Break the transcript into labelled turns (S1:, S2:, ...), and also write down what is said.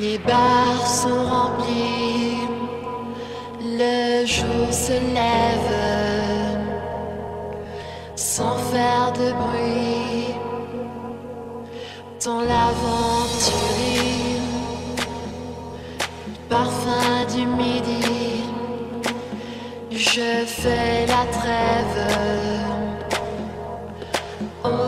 S1: Les bars sont remplis, le jour se lève sans faire de bruit. Dans l'aventure, parfum du midi, je fais la trêve. Aujourd'hui,